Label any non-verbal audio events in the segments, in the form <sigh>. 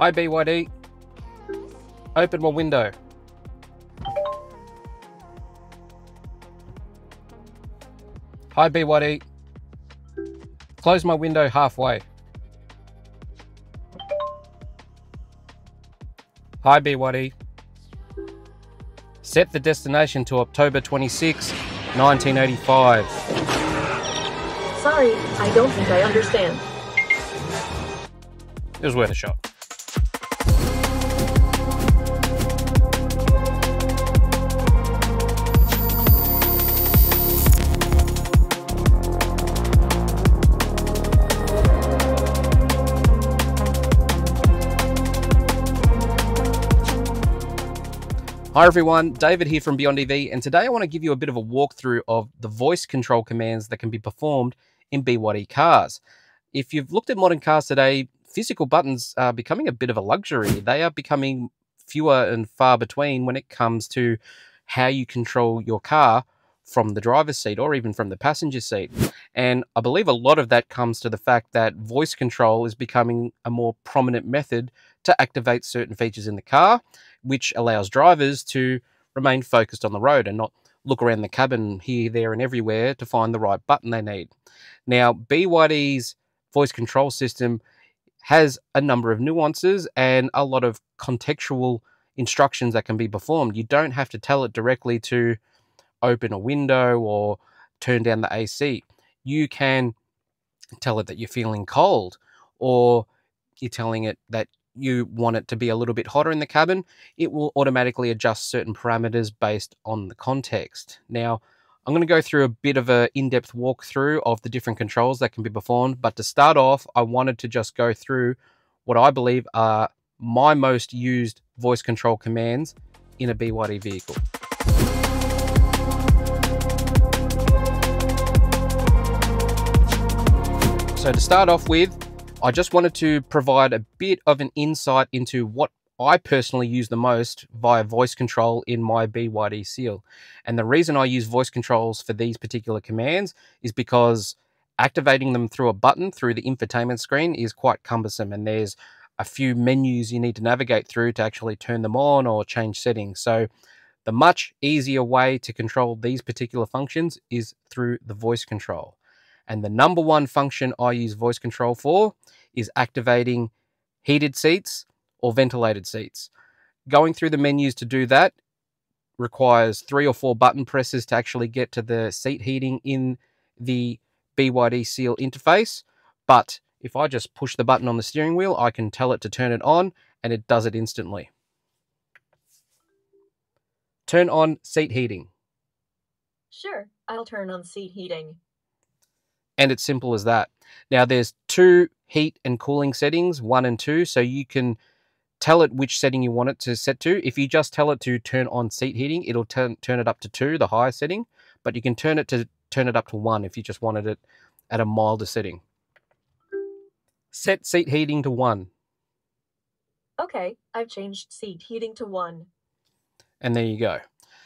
Hi BYD. Open my window. Hi BYD. Close my window halfway. Hi BYD. Set the destination to October 26, 1985. Sorry, I don't think I understand. It was worth a shot. Hi everyone, David here from Beyond EV, and today I want to give you a bit of a walkthrough of the voice control commands that can be performed in BYD cars. If you've looked at modern cars today, physical buttons are becoming a bit of a luxury. They are becoming fewer and far between when it comes to how you control your car from the driver's seat or even from the passenger seat. And I believe a lot of that comes to the fact that voice control is becoming a more prominent method to activate certain features in the car, which allows drivers to remain focused on the road and not look around the cabin here, there, and everywhere to find the right button they need. Now, BYD's voice control system has a number of nuances and a lot of contextual instructions that can be performed. You don't have to tell it directly to open a window or turn down the AC. You can tell it that you're feeling cold or you're telling it that you want it to be a little bit hotter in the cabin, it will automatically adjust certain parameters based on the context. Now, I'm going to go through a bit of an in-depth walkthrough of the different controls that can be performed, but to start off, I wanted to just go through what I believe are my most used voice control commands in a BYD vehicle. So to start off with, I just wanted to provide a bit of an insight into what I personally use the most via voice control in my BYD Seal. And the reason I use voice controls for these particular commands is because activating them through a button through the infotainment screen is quite cumbersome and there's a few menus you need to navigate through to actually turn them on or change settings. So the much easier way to control these particular functions is through the voice control. And the number one function I use voice control for is activating heated seats or ventilated seats. Going through the menus to do that requires three or four button presses to actually get to the seat heating in the BYD Seal interface. But if I just push the button on the steering wheel, I can tell it to turn it on and it does it instantly. Turn on seat heating. Sure, I'll turn on seat heating and it's simple as that. Now there's two heat and cooling settings, one and two, so you can tell it which setting you want it to set to. If you just tell it to turn on seat heating, it'll turn turn it up to two, the higher setting, but you can turn it to turn it up to one if you just wanted it at a milder setting. Set seat heating to one. Okay, I've changed seat heating to one. And there you go.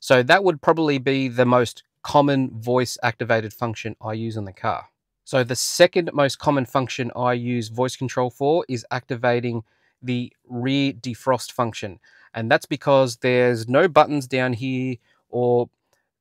So that would probably be the most common voice activated function I use in the car. So the second most common function I use voice control for is activating the rear defrost function. And that's because there's no buttons down here or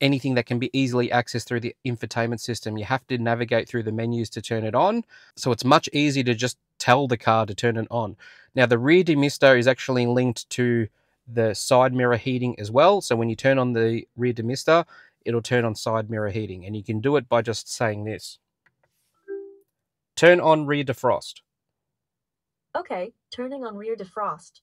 anything that can be easily accessed through the infotainment system. You have to navigate through the menus to turn it on. So it's much easier to just tell the car to turn it on. Now the rear demister is actually linked to the side mirror heating as well. So when you turn on the rear demister, it'll turn on side mirror heating. And you can do it by just saying this. Turn on rear defrost. Okay, turning on rear defrost.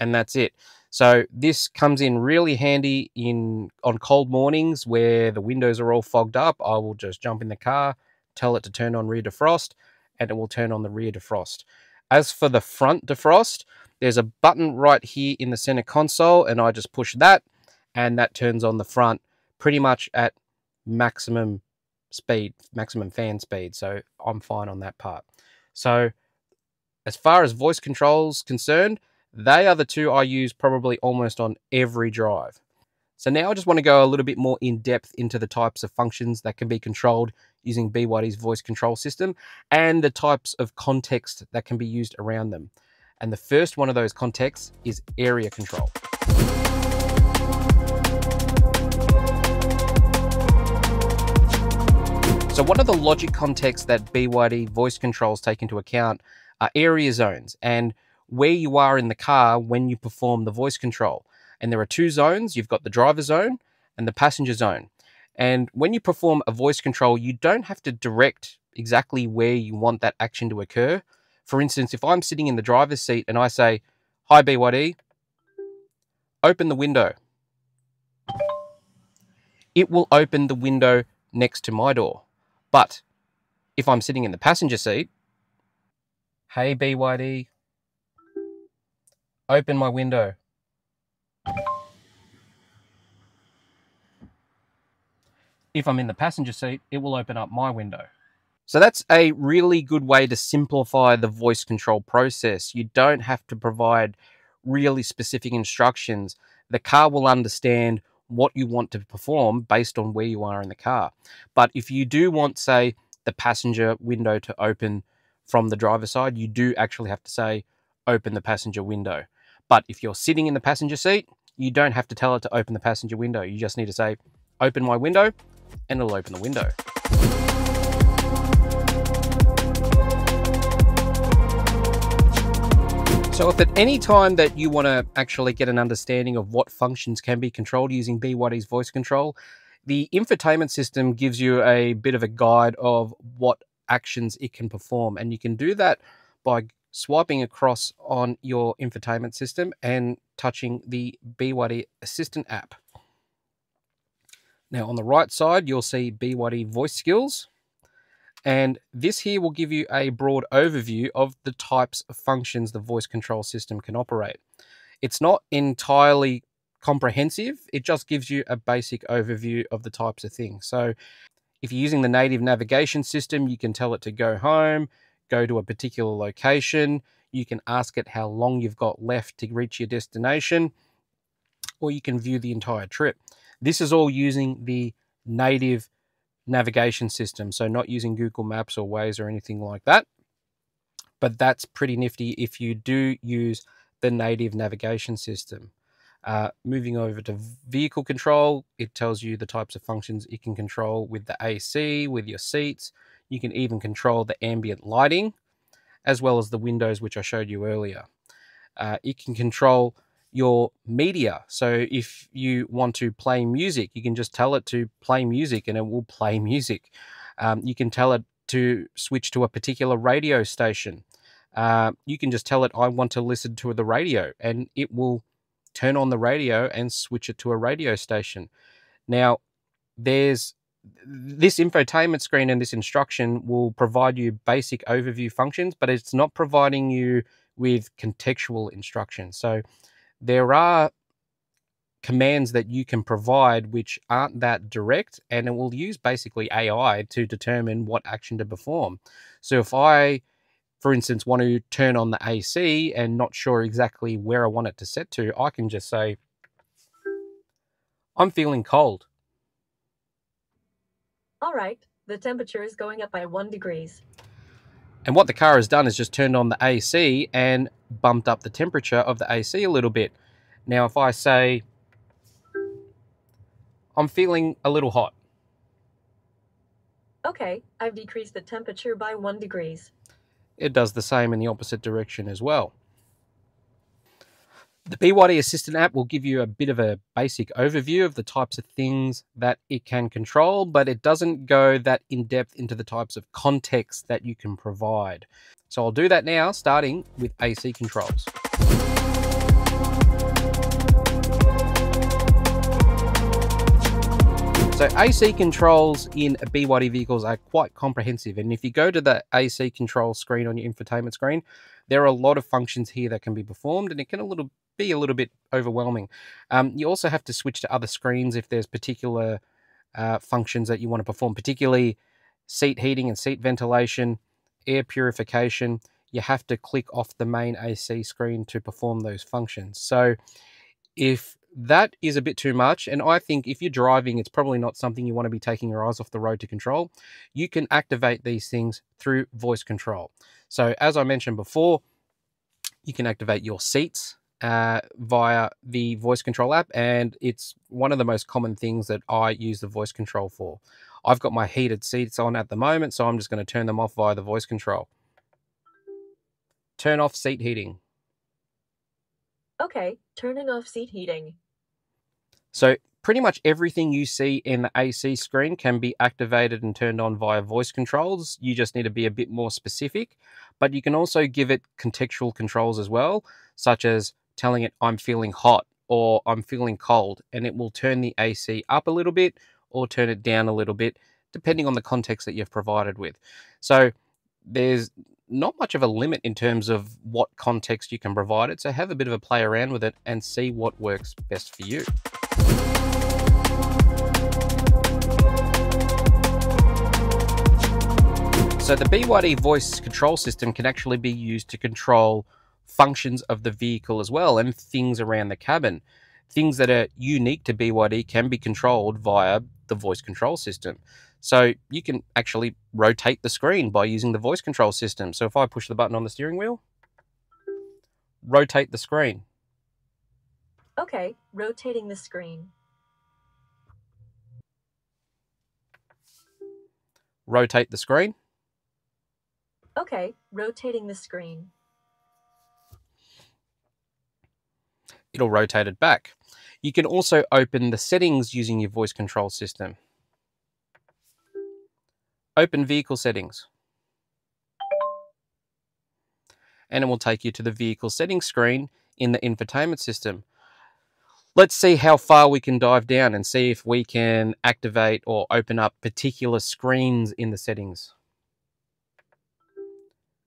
And that's it. So this comes in really handy in on cold mornings where the windows are all fogged up. I will just jump in the car, tell it to turn on rear defrost, and it will turn on the rear defrost. As for the front defrost, there's a button right here in the center console, and I just push that, and that turns on the front pretty much at maximum speed, maximum fan speed. So I'm fine on that part. So as far as voice controls concerned, they are the two I use probably almost on every drive. So now I just want to go a little bit more in depth into the types of functions that can be controlled using BYD's voice control system and the types of context that can be used around them. And the first one of those contexts is area control. So one of the logic contexts that BYD voice controls take into account are area zones and where you are in the car when you perform the voice control. And there are two zones. You've got the driver zone and the passenger zone. And when you perform a voice control, you don't have to direct exactly where you want that action to occur. For instance, if I'm sitting in the driver's seat and I say, Hi BYD, open the window. It will open the window next to my door. But if I'm sitting in the passenger seat, hey BYD, open my window. If I'm in the passenger seat, it will open up my window. So that's a really good way to simplify the voice control process. You don't have to provide really specific instructions. The car will understand what you want to perform based on where you are in the car. But if you do want, say, the passenger window to open from the driver's side, you do actually have to say, open the passenger window. But if you're sitting in the passenger seat, you don't have to tell it to open the passenger window. You just need to say, open my window, and it'll open the window. So if at any time that you want to actually get an understanding of what functions can be controlled using BYD's voice control, the infotainment system gives you a bit of a guide of what actions it can perform. And you can do that by swiping across on your infotainment system and touching the BYD Assistant app. Now on the right side, you'll see BYD voice skills. And this here will give you a broad overview of the types of functions the voice control system can operate. It's not entirely comprehensive, it just gives you a basic overview of the types of things. So if you're using the native navigation system, you can tell it to go home, go to a particular location. You can ask it how long you've got left to reach your destination, or you can view the entire trip. This is all using the native navigation system. So not using Google Maps or Waze or anything like that. But that's pretty nifty if you do use the native navigation system. Uh, moving over to vehicle control, it tells you the types of functions it can control with the AC, with your seats. You can even control the ambient lighting, as well as the windows, which I showed you earlier. Uh, it can control your media. So if you want to play music, you can just tell it to play music and it will play <laughs> music. Um, you can tell it to switch to a particular radio station. Uh, you can just tell it, I want to listen to the radio, and it will turn on the radio and switch it to a radio station. Now, there's this infotainment screen and this instruction will provide you basic overview functions, but it's not providing you with contextual instructions. So there are commands that you can provide which aren't that direct and it will use basically AI to determine what action to perform. So if I for instance want to turn on the AC and not sure exactly where I want it to set to, I can just say I'm feeling cold. All right, the temperature is going up by 1 degrees. And what the car has done is just turned on the AC and bumped up the temperature of the AC a little bit. Now, if I say, I'm feeling a little hot. Okay, I've decreased the temperature by 1 degrees. It does the same in the opposite direction as well. The BYD Assistant app will give you a bit of a basic overview of the types of things that it can control, but it doesn't go that in depth into the types of context that you can provide. So I'll do that now, starting with AC controls. So AC controls in BYD vehicles are quite comprehensive. And if you go to the AC control screen on your infotainment screen, there are a lot of functions here that can be performed and it can a little be a little bit overwhelming. Um, you also have to switch to other screens if there's particular uh, functions that you want to perform, particularly seat heating and seat ventilation, air purification. You have to click off the main AC screen to perform those functions. So if that is a bit too much. And I think if you're driving, it's probably not something you want to be taking your eyes off the road to control. You can activate these things through voice control. So, as I mentioned before, You can activate your seats uh, via the voice control app, and it's one of the most common things that I use the voice control for. I've got my heated seats on at the moment, so I'm just going to turn them off via the voice control. Turn off seat heating. Okay, turning off seat heating. So pretty much everything you see in the AC screen can be activated and turned on via voice controls. You just need to be a bit more specific, but you can also give it contextual controls as well, such as telling it I'm feeling hot or I'm feeling cold, and it will turn the AC up a little bit or turn it down a little bit, depending on the context that you've provided with. So there's not much of a limit in terms of what context you can provide it. So have a bit of a play around with it and see what works best for you. So the BYD voice control system can actually be used to control functions of the vehicle as well and things around the cabin. Things that are unique to BYD can be controlled via the voice control system. So you can actually rotate the screen by using the voice control system. So if I push the button on the steering wheel, rotate the screen. Okay, rotating the screen. Rotate the screen. Okay, rotating the screen. It'll rotate it back. You can also open the settings using your voice control system. Open vehicle settings. And it will take you to the vehicle settings screen in the infotainment system. Let's see how far we can dive down and see if we can activate or open up particular screens in the settings.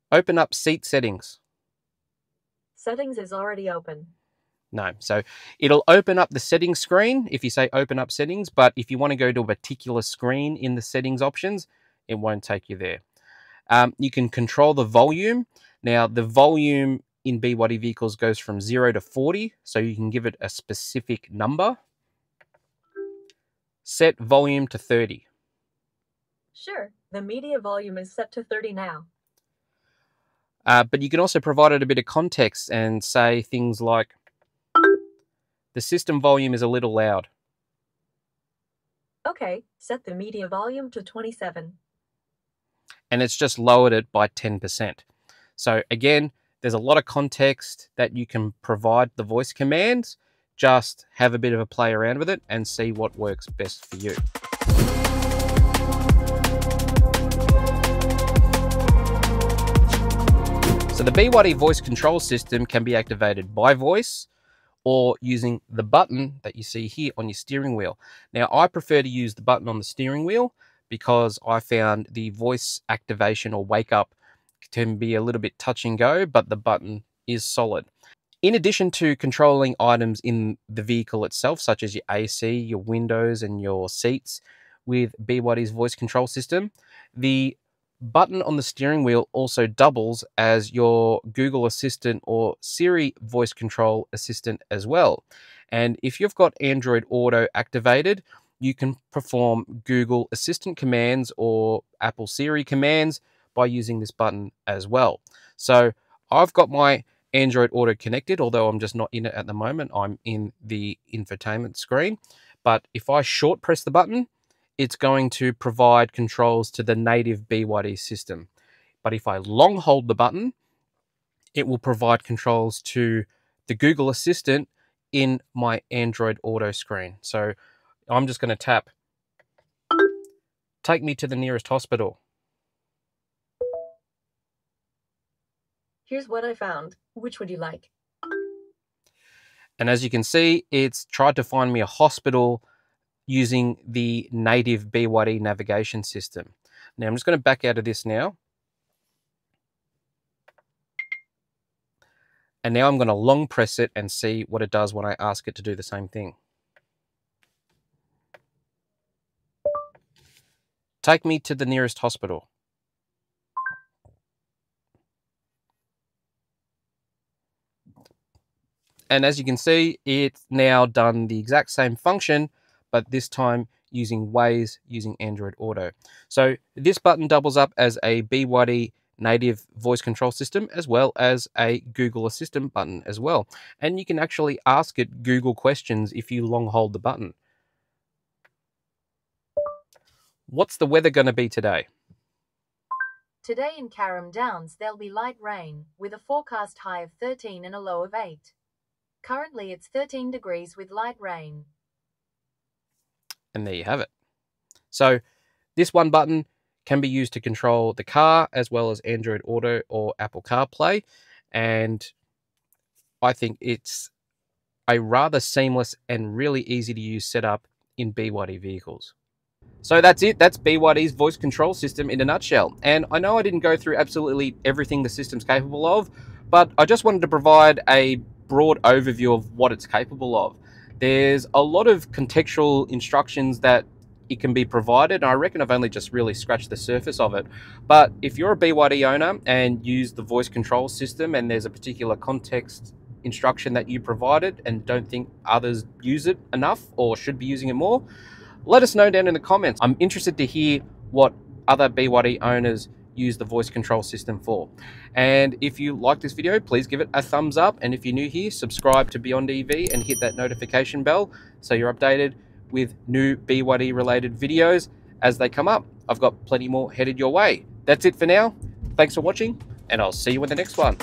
Open up seat settings. Settings is already open. No. So it'll open up the settings screen if you say open up settings, but if you want to go to a particular screen in the settings options, it won't take you there. Um, you can control the volume. Now, the volume in BYD vehicles goes from 0 to 40, so you can give it a specific number. Set volume to 30. Sure, the media volume is set to 30 now. Uh, but you can also provide it a bit of context and say things like, the system volume is a little loud. Okay, set the media volume to 27. And it's just lowered it by 10%. So again, there's a lot of context that you can provide the voice commands. Just have a bit of a play around with it and see what works best for you. So the BYD voice control system can be activated by voice or using the button that you see here on your steering wheel. Now, I prefer to use the button on the steering wheel because I found the voice activation or wake up can be a little bit touch and go, but the button is solid. In addition to controlling items in the vehicle itself, such as your AC, your windows, and your seats, with BYD's voice control system, the button on the steering wheel also doubles as your Google Assistant or Siri voice control assistant as well. And if you've got Android Auto activated, you can perform Google Assistant commands or Apple Siri commands by using this button as well. So I've got my Android Auto connected, although I'm just not in it at the moment. I'm in the infotainment screen. But if I short press the button, it's going to provide controls to the native BYD system. But if I long hold the button, it will provide controls to the Google Assistant in my Android Auto screen. So I'm just going to tap, take me to the nearest hospital. Here's what I found. Which would you like? And as you can see, it's tried to find me a hospital using the native BYD navigation system. Now I'm just going to back out of this now. And now I'm going to long press it and see what it does when I ask it to do the same thing. Take me to the nearest hospital. And as you can see, it's now done the exact same function, but this time using Waze using Android Auto. So this button doubles up as a BYD native voice control system as well as a Google Assistant button as well. And you can actually ask it Google questions if you long hold the button. What's the weather going to be today? Today in Carrum Downs there'll be light rain, with a forecast high of 13 and a low of 8. Currently it's 13 degrees with light rain. And there you have it. So this one button can be used to control the car as well as Android Auto or Apple CarPlay. And I think it's a rather seamless and really easy to use setup in BYD vehicles. So that's it. That's BYD's voice control system in a nutshell. And I know I didn't go through absolutely everything the system's capable of, but I just wanted to provide a broad overview of what it's capable of. There's a lot of contextual instructions that it can be provided. And I reckon I've only just really scratched the surface of it. But if you're a BYD owner and use the voice control system and there's a particular context instruction that you provided and don't think others use it enough or should be using it more, let us know down in the comments. I'm interested to hear what other BYD owners use the voice control system for. And if you like this video, please give it a thumbs up. And if you're new here, subscribe to Beyond EV and hit that notification bell so you're updated with new BYD related videos as they come up. I've got plenty more headed your way. That's it for now. Thanks for watching, and I'll see you in the next one.